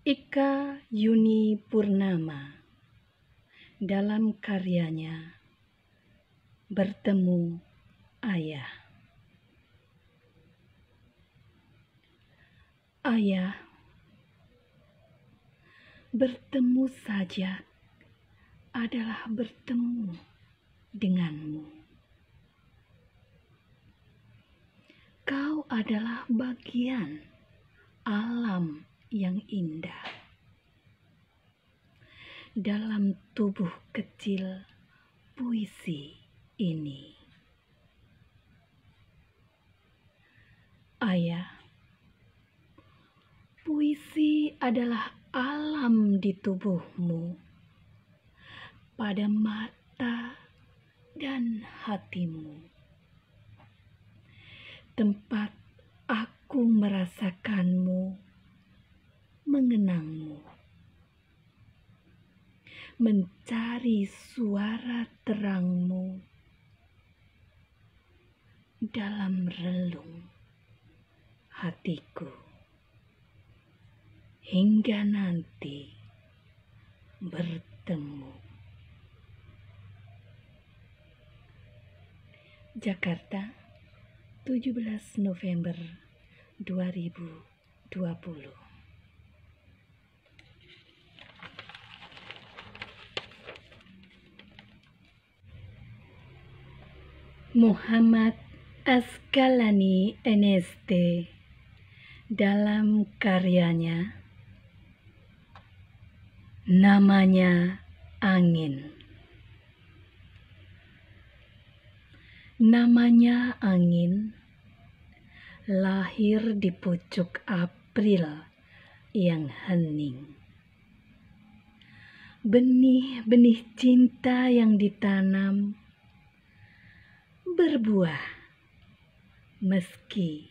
Ika Yuni Purnama dalam karyanya Bertemu Ayah Ayah bertemu saja adalah bertemu denganmu. Kau adalah bagian alam yang indah dalam tubuh kecil puisi ini. Ayah, puisi adalah alam di tubuhmu, pada mata dan hatimu. Tempat aku merasakanmu, mencari suara terangmu dalam relung hatiku hingga nanti bertemu. Jakarta, 17 November 2020. Muhammad Askalani NST dalam karyanya namanya angin. Namanya angin lahir di pucuk April yang hening. Benih-benih cinta yang ditanam berbuah meski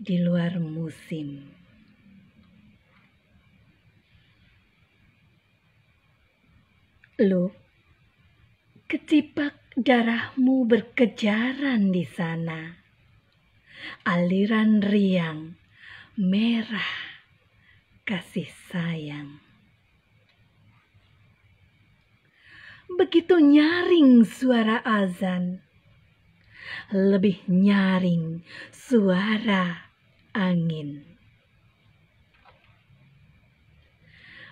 di luar musim. Lu, kecipak darahmu berkejaran di sana. Aliran riang merah kasih sayang. Begitu nyaring suara azan, lebih nyaring suara angin.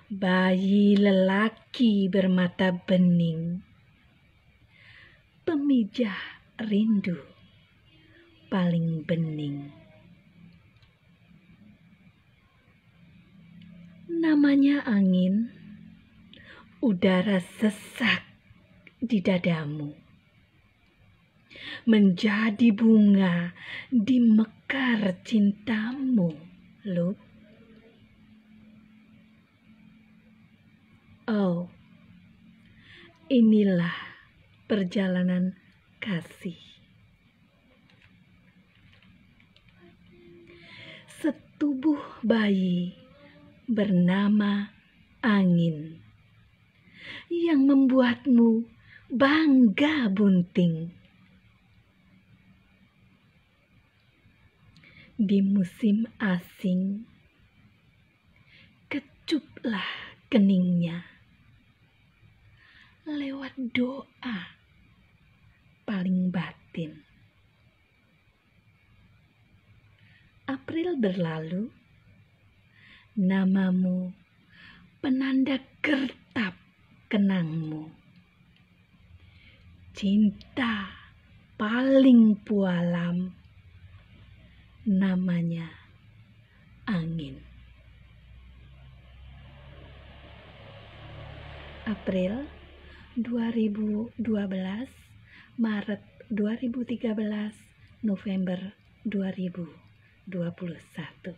bayi lelaki bermata bening, pemijah rindu paling bening. Namanya angin, udara sesak di dadamu. Menjadi bunga di mekar cintamu, Lup. Oh, inilah perjalanan kasih. Setubuh bayi bernama angin yang membuatmu bangga bunting. Di musim asing, kecuplah keningnya lewat doa paling batin. April berlalu, namamu penanda kertap kenangmu. Cinta paling pualam, namanya angin. April 2012 Maret 2013 November 2021